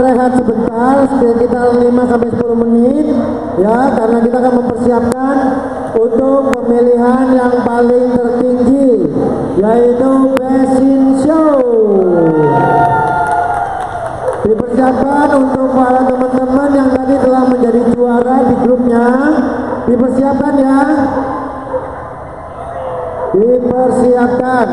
rehat sebentar, sekitar 5 sampai 10 menit ya, karena kita akan mempersiapkan untuk pemilihan yang paling tertinggi yaitu Besin Show. Dipersiapkan untuk para teman-teman yang tadi telah menjadi juara di grupnya. Dipersiapkan ya. Dipersiapkan.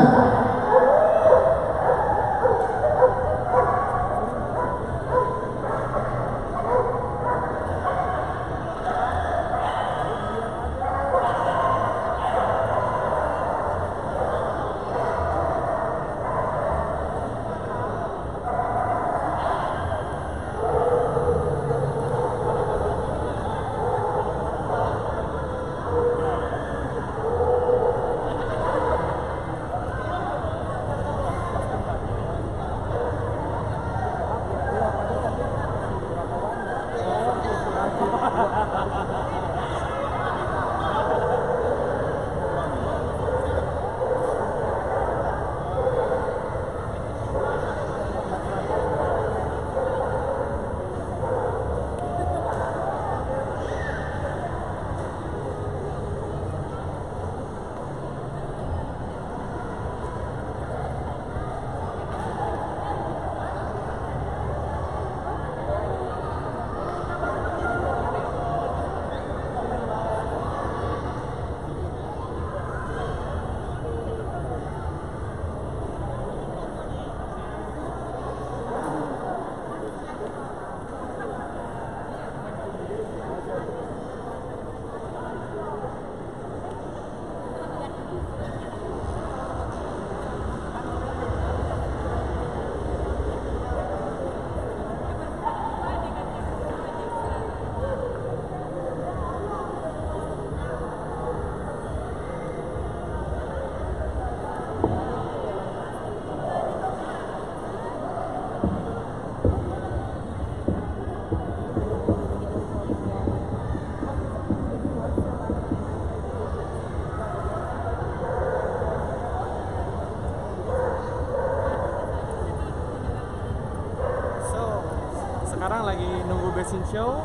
Show.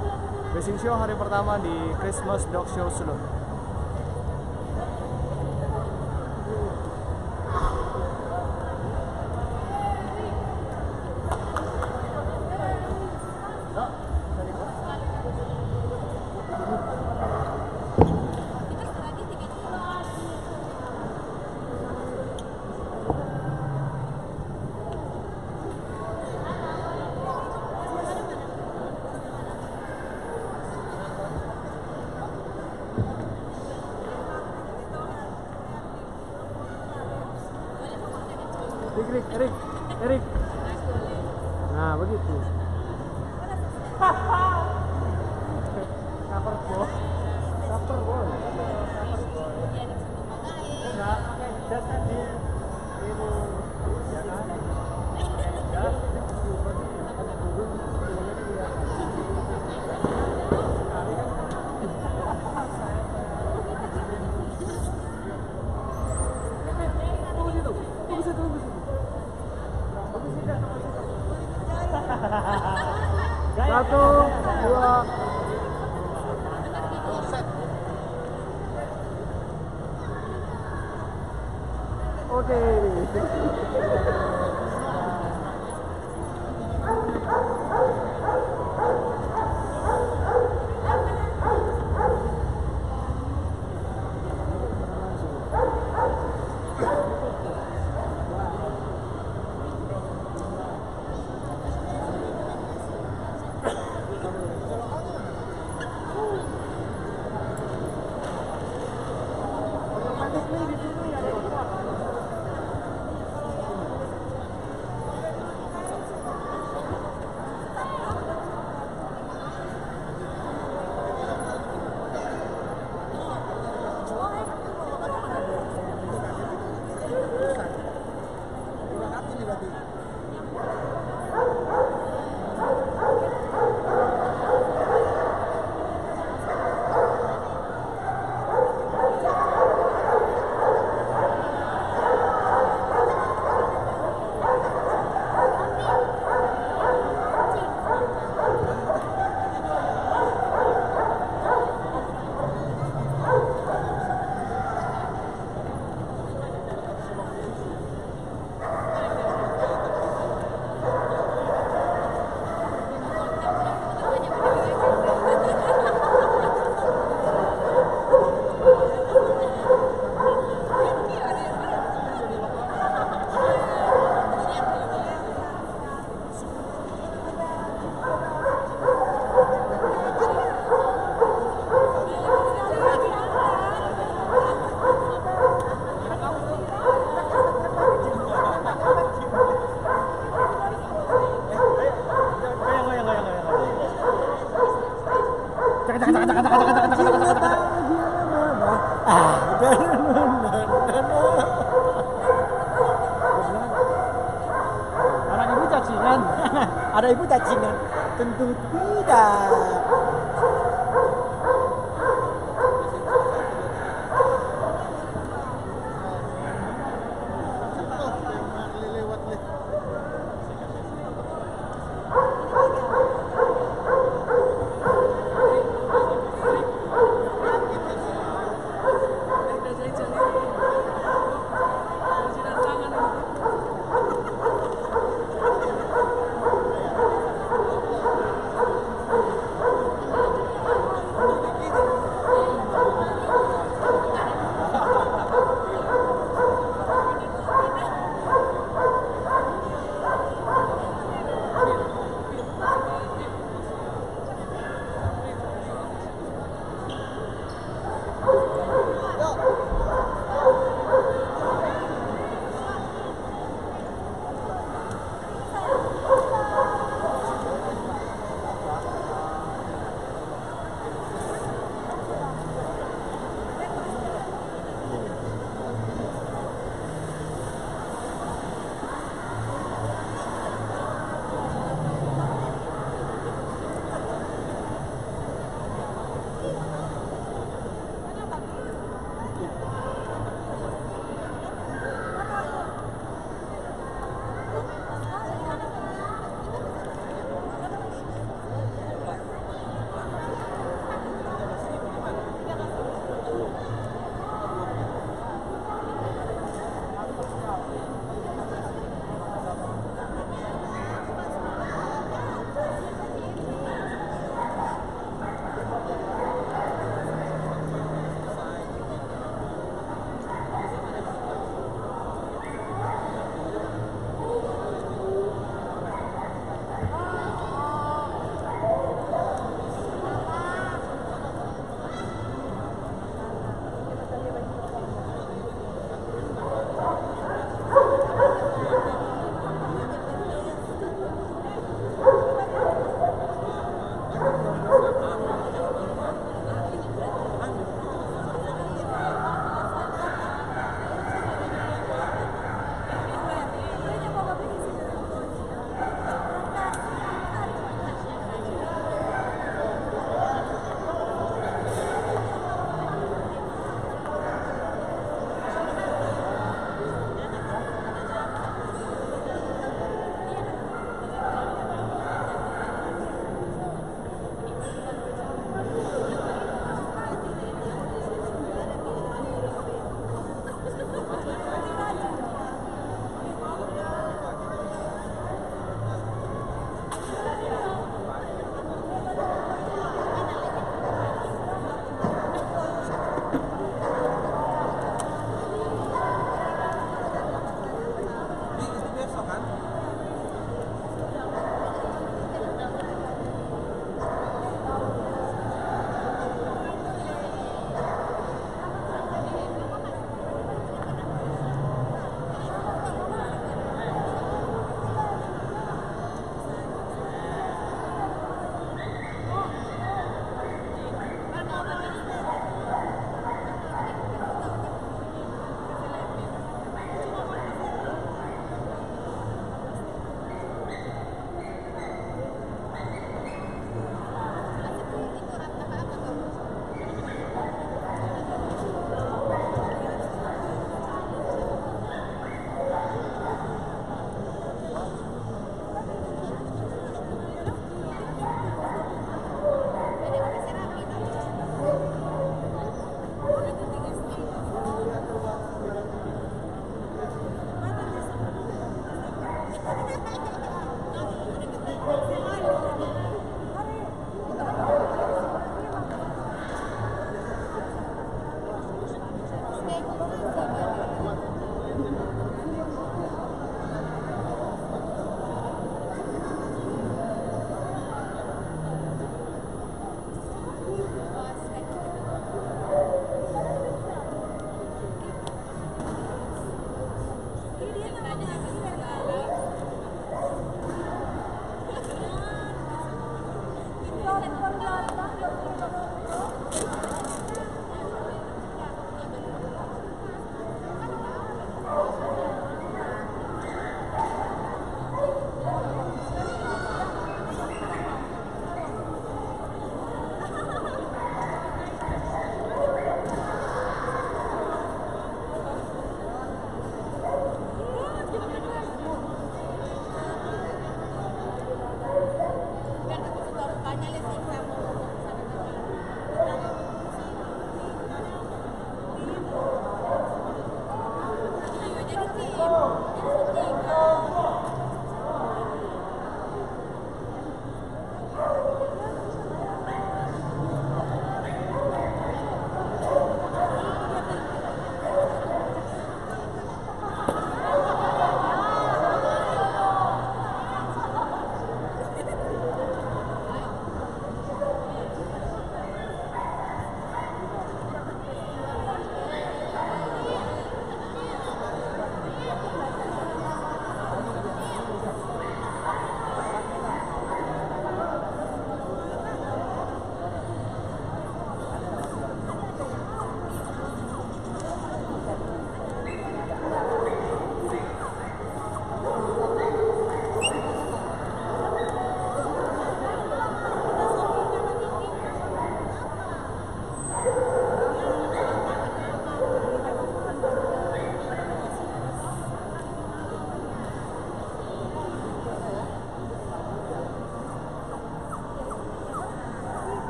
Basin Show hari pertama di Christmas Dog Show Solo.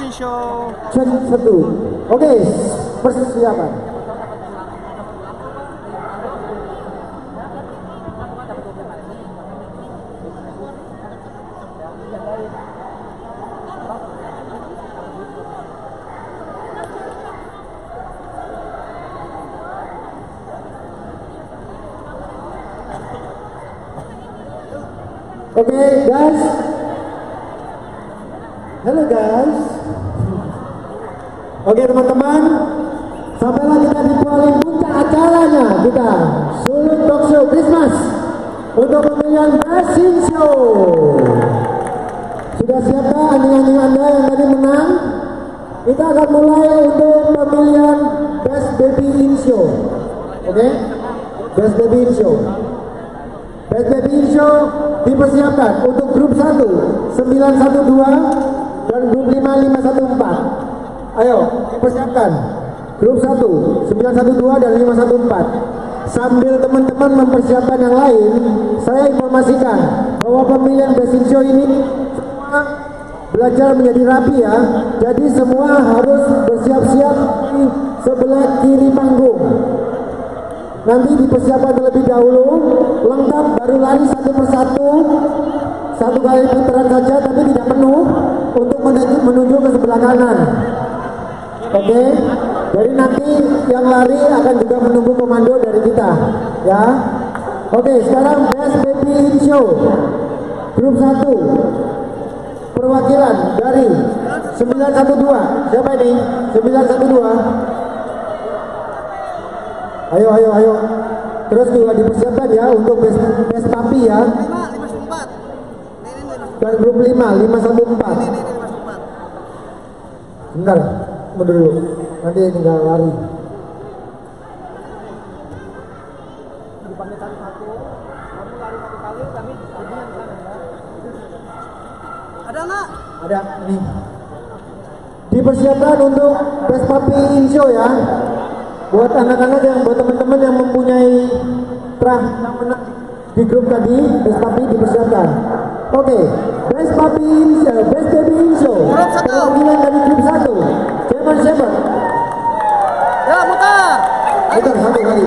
In Show. Oke, persiapan. Oke, guys. Halo guys. Oke teman-teman, sampailah kita di paling puncak acaranya kita Sulut Talk Show Christmas untuk pemilihan Best Show. Sudah siapkah anjing-anjing Anda yang tadi menang? Kita akan mulai untuk pemilihan Best Baby In Show. Oke? Best Baby In Show. Best Baby In Show dipersiapkan untuk grup 1 912 dan grup 5 514. Ayo, dipersiapkan. Grup 1 912 dan 514. Sambil teman-teman mempersiapkan yang lain, saya informasikan bahwa pemilihan Best in Show ini semua belajar menjadi rapi ya. Jadi semua harus bersiap-siap di sebelah kiri panggung nanti dipersiapkan terlebih dahulu lengkap baru lari satu persatu satu kali putaran saja tapi tidak penuh menuju, menuju ke sebelah kanan. Oke jadi nanti yang lari akan juga menunggu komando dari kita ya. Oke sekarang best baby in show grup 1 perwakilan dari 912 siapa ini? 912 Ayo, ayo, ayo. Terus juga dipersiapkan ya untuk best, best papi ya. Dan grup 5, 514. ini ini lima empat Bentar, mundur dulu. Nanti tinggal lari. satu satu kamu lari satu kali kami hubungan di sana ya ada nggak Ada ini. Dipersiapkan untuk best papi in show ya. Buat anak-anak yang buat teman-teman yang mempunyai trah yang menang di grup tadi, best papi dipersiapkan. Oke, best baby in show. Grup satu. Perwakilan dari grup satu. Siapa siapa? ya mutar Bentar, satu kali.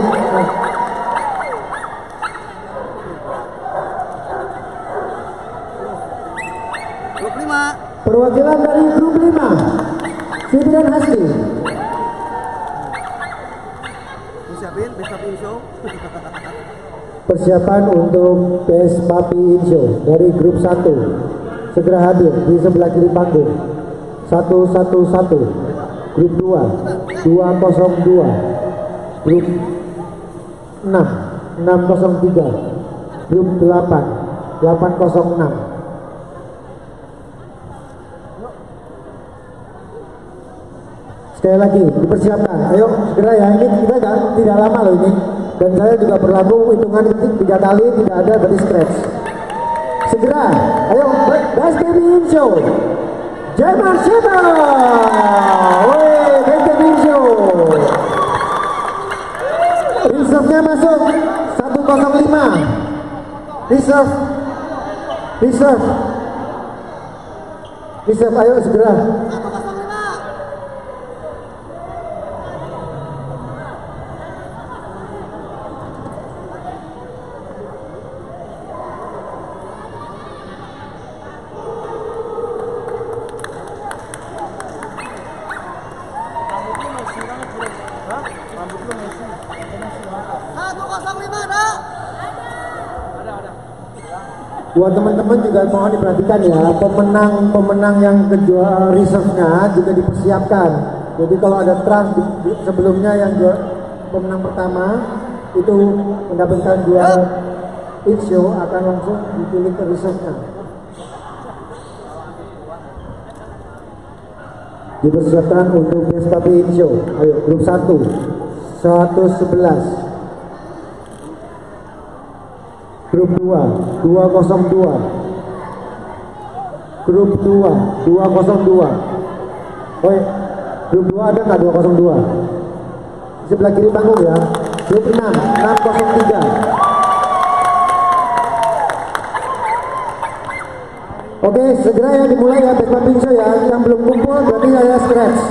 Grup lima Perwakilan dari grup 5 Fibran Hasri disiapin besok in show Persiapan untuk Best Papi In Show Dari grup 1 Segera hadir di sebelah kiri panggung 111 Grup 2 202 Grup 6 603 Grup 8 806 Sekali lagi dipersiapkan. Ayo segera ya. Ini kita tidak, tidak lama loh ini. Dan saya juga berlaku hitungan tiga kali tidak ada dari scratch. Segera. Ayo Best Baby In Show. Jerman Sheba. Woi, Best Baby In Show. Reserve-nya masuk 105. Reserve. Reserve. Reserve, ayo segera. Buat teman-teman juga mohon diperhatikan ya, pemenang-pemenang yang kejuaraan reserve-nya juga dipersiapkan. Jadi kalau ada trust di- sebelumnya yang juara pemenang pertama itu mendapatkan juara It show akan langsung dipilih ke reserve-nya. Dipersiapkan untuk In Show. Ayo, grup 1 111 Grup 2 202 Grup 2 202 Oi, grup 2 ada nggak 202? Di sebelah kiri panggung ya Grup 6 603 Oke, segera ya dimulai ya pumping show ya. Yang belum kumpul berarti saya scratch.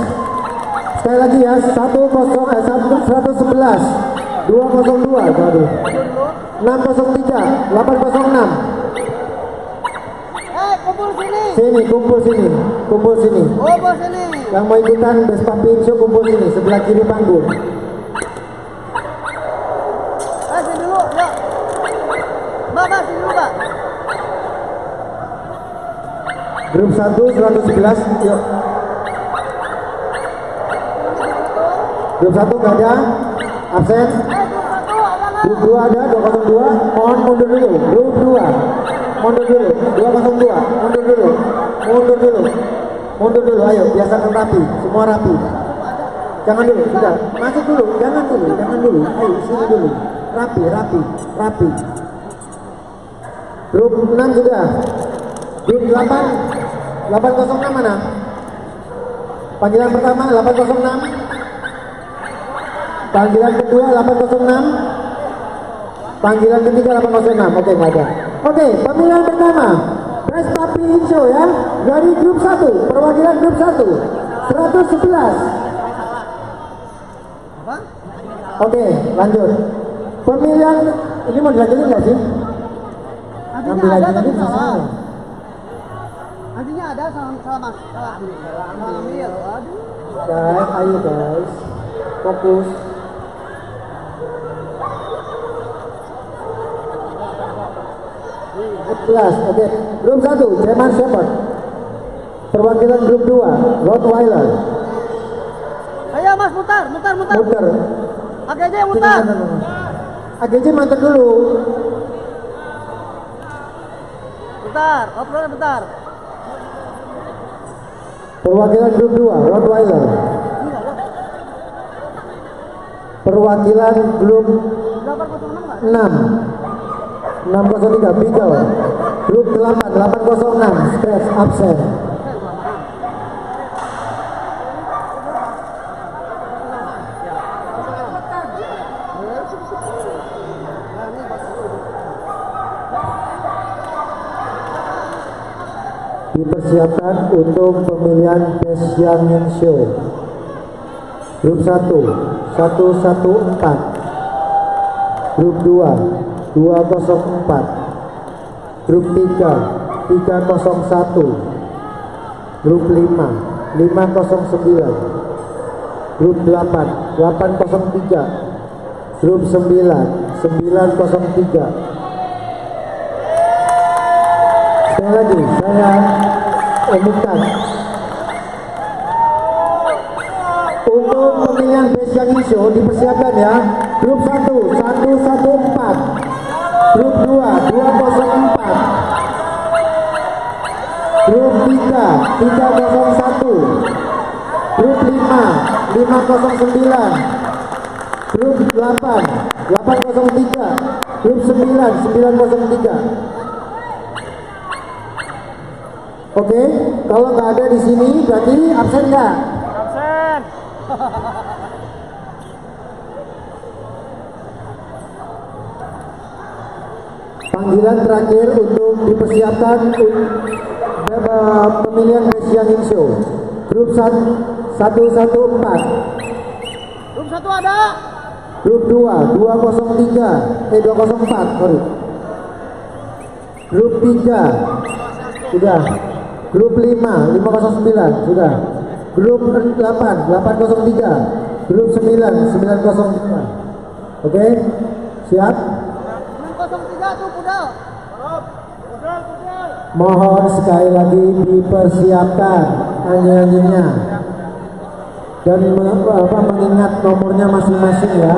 Sekali lagi ya, 1 0 eh 1 111 202 waduh. 603 806 Eh, kumpul sini. Sini, kumpul sini, kumpul sini. Kumpul sini. Yang mau ikutan best pumping show kumpul sini, sebelah kiri panggung. Eh, sini dulu, yuk. Mbak, mbak, sini dulu, mbak. Grup 1 111 yuk. Grup 1 nggak ada absen. Eh? Grup 2 ada 202 mohon mundur dulu. Grup 2 mundur dulu 202 mundur dulu mundur dulu mundur dulu ayo biasakan rapi semua rapi jangan dulu sudah masuk dulu jangan dulu jangan dulu ayo sini dulu rapi rapi rapi grup 6 sudah grup 8 806 mana panggilan pertama 806 panggilan kedua 806 Panggilan ketiga 806. Oke, nggak ada. Oke, pemilihan pertama. Best Papi Show ya. Dari grup 1, perwakilan grup 1. 111. Apa? Oke, lanjut. Pemilihan ini mau dilanjutin nggak sih? Artinya Ambil ada tapi salah. Artinya ada salah salah mas, salah. Salah ambil. Aduh. Guys, ayo guys. Fokus. Oke. Grup 1, German Shepherd. Perwakilan grup 2, Rottweiler. Ayo mas, mutar, mutar, mutar. Oke aja mutar. AGJ mantan dulu. Bentar, obrol bentar. Perwakilan grup 2, Rottweiler. Perwakilan grup 806 nggak? 6 603 Beagle Grup 8 806 Scratch absen Dipersiapkan untuk pemilihan Best Youngin Show. Grup 1 114 Grup 2 204 Grup 3 301 Grup 5 509 Grup 8 803 Grup 9 903 Sekali lagi saya umumkan untuk pemilihan best young show dipersiapkan ya. Grup 1 114 grup 2 204 grup 3 301 grup 5 509 grup 8 803 grup 9 903 Oke, kalau nggak ada di sini berarti absen nggak? Absen. Panggilan terakhir untuk dipersiapkan un- eh, pemilihan Asian Show. Grup 114, Grup satu ada. grup 2 203, eh 204, sorry. Grup 3 sudah. Grup 5 509 sudah. Grup 8 803, grup 9 905. Oke? Siap? Mohon sekali lagi dipersiapkan anjing-anjingnya dan apa, mengingat nomornya masing-masing ya.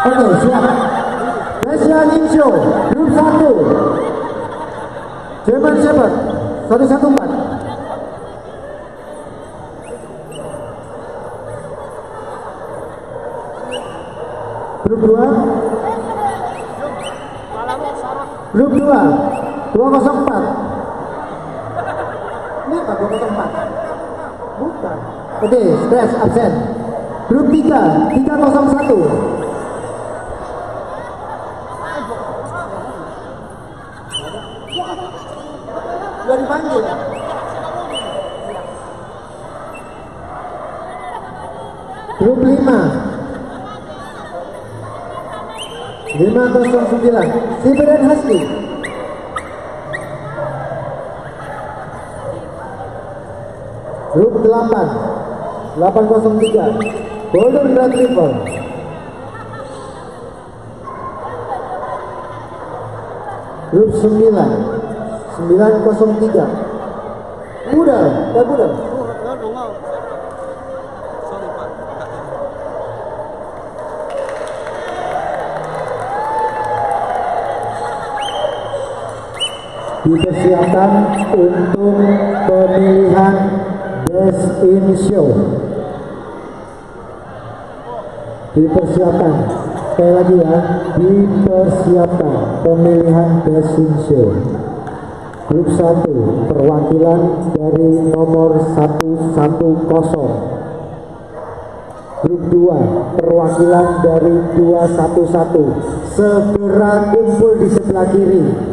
Oke siap. Asian Insho grup 1 German Shepherd 114 Grup 2 Grup 2 204 Ini apa 204? Bukan. Oke, stress absen. Grup 3 301 509 Siberian Husky Grup 8 803 Golden Retriever Grup 9 903 Budal, ya Budal dipersiapkan untuk pemilihan Best in Show. Dipersiapkan sekali lagi ya, dipersiapkan pemilihan Best in Show. Grup 1 perwakilan dari nomor 110. Grup 2 perwakilan dari 211 segera kumpul di sebelah kiri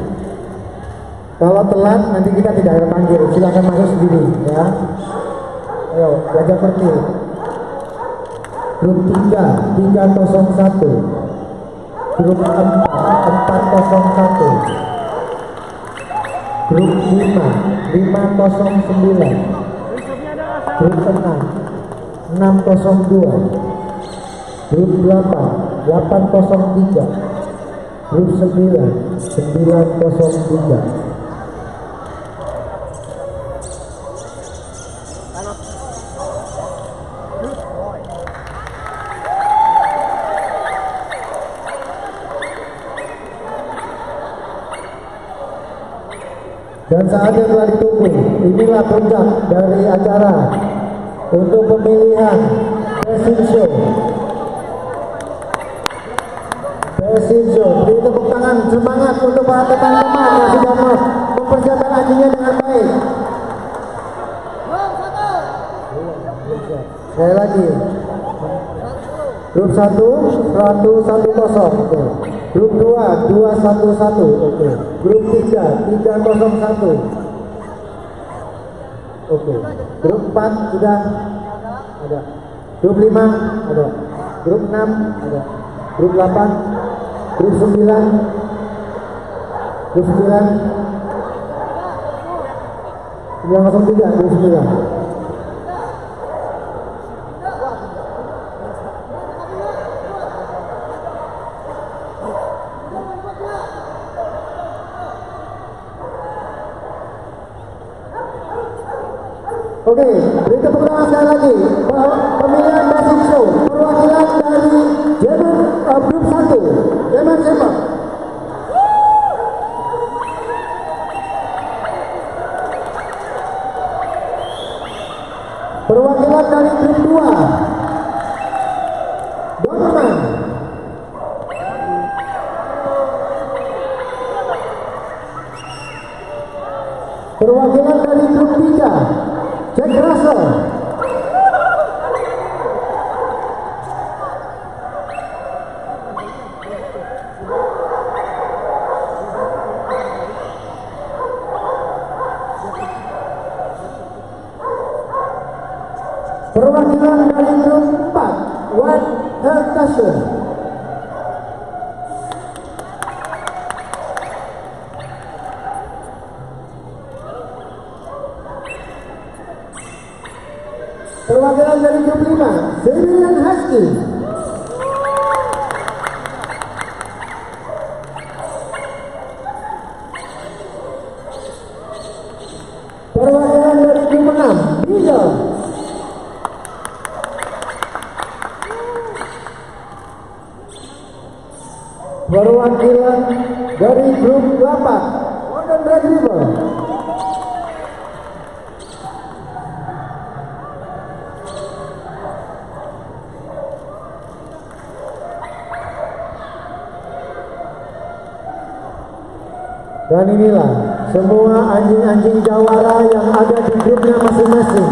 kalau telat nanti kita tidak ada panggil, silakan masuk sendiri ya. Ayo, belajar pergi. Grup 3, 301. Grup 4, 401. Grup 5, 509. Grup 6, 602. Grup 8, 803. Grup 9, 903. Dan saat yang telah ditunggu, inilah puncak dari acara untuk pemilihan Best Show. Best Show, beri tepuk tangan semangat untuk para teman-teman yang sudah mem- mempersiapkan anjingnya dengan baik. Sekali lagi, Grup 1, 110, oke. Grup 2, 211, oke. Grup 3, 301. Oke. Grup 4 sudah ada. Grup 5 ada. Grup 6 ada. Grup 8, grup 9, grup 9, 903, grup 9. Oke, inilah semua anjing-anjing jawara yang ada di grupnya masing-masing.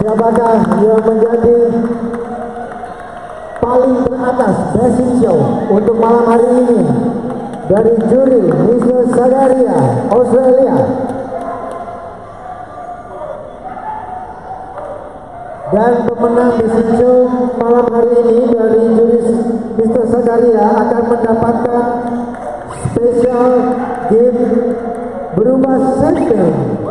Siapakah yang menjadi paling teratas basic show untuk malam hari ini dari juri Mr. Sagaria Australia dan pemenang Best Show malam hari ini dari juris Mr. Sakaria akan mendapatkan special gift berupa segmen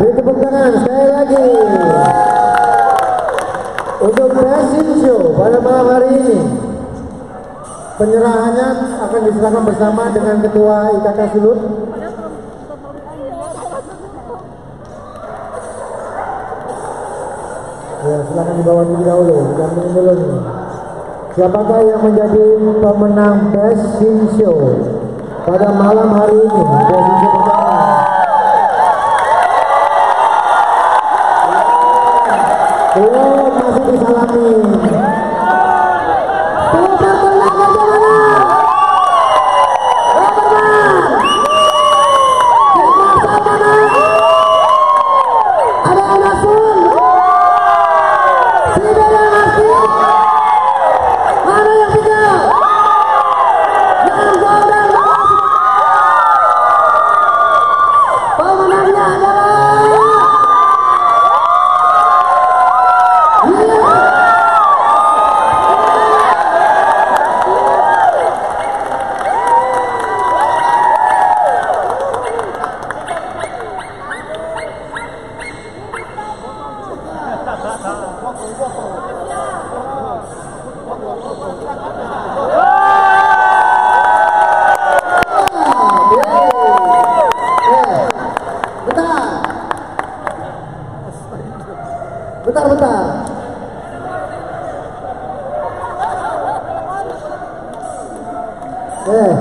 beri tepuk tangan sekali lagi. Untuk Basin Show pada malam hari ini, penyerahannya akan diserahkan bersama dengan Ketua IKK Sulut. Ya, silakan dibawa terlebih dahulu, jangan dulu nih. Siapakah yang menjadi pemenang Best Show pada malam hari ini? Best Show pertama. Belum masih disalami. Eh,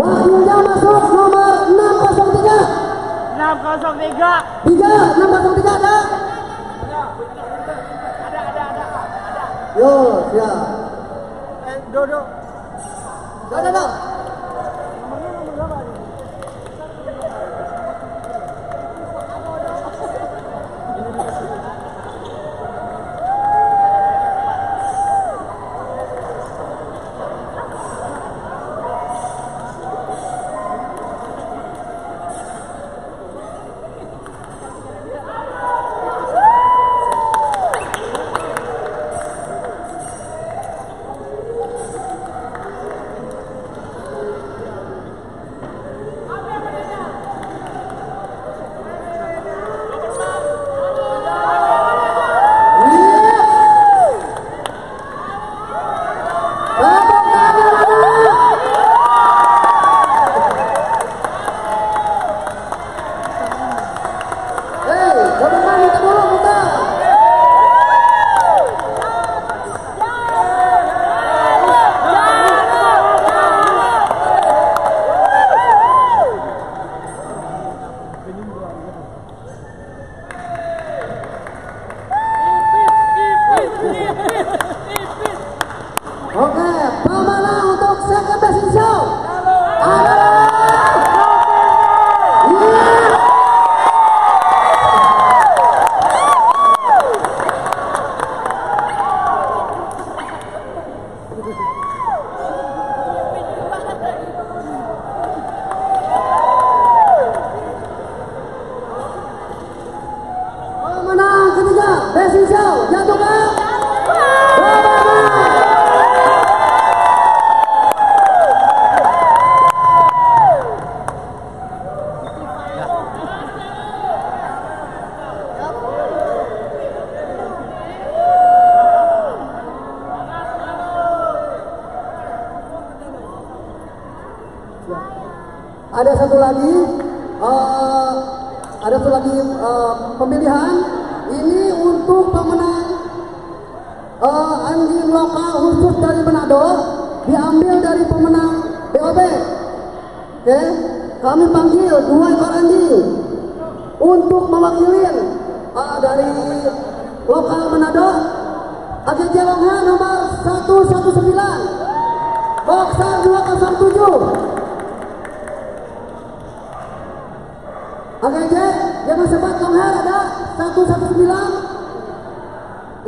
wakilnya masuk nomor 603. 603. Tiga, 603 ada? Ada ada ada. Yo, siap. Eh, Dodo. Ada,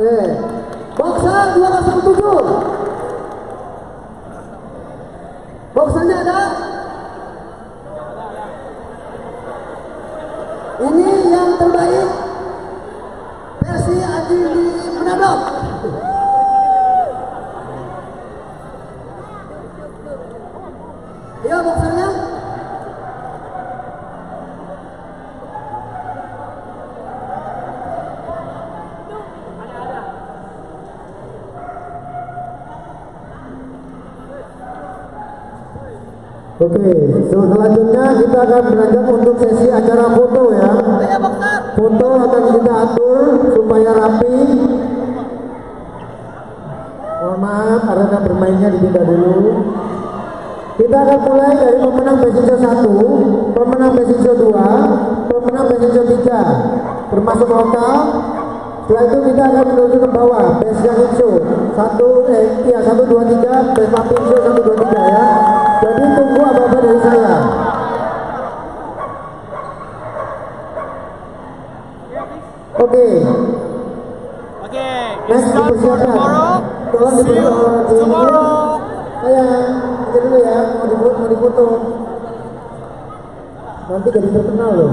Eh Boxer 207 Boxernya ada selanjutnya kita akan beranjak untuk sesi acara foto ya. Foto akan kita atur supaya rapi. Mohon maaf karena bermainnya ditunda dulu. Kita akan mulai dari pemenang Best Show 1, pemenang Best Show 2, pemenang Best Show 3, termasuk lokal. Setelah itu kita akan menuju ke bawah, Best Young Show. Satu, eh, iya, satu, dua, tiga, Best Mapping Show, satu, dua, tiga ya. Jadi Oke, Oke, next dipersiapkan. tomorrow. Tolong dipersiapkan. tomorrow. Saya aja dulu ya, mau difoto, mau difoto. Nanti jadi terkenal loh.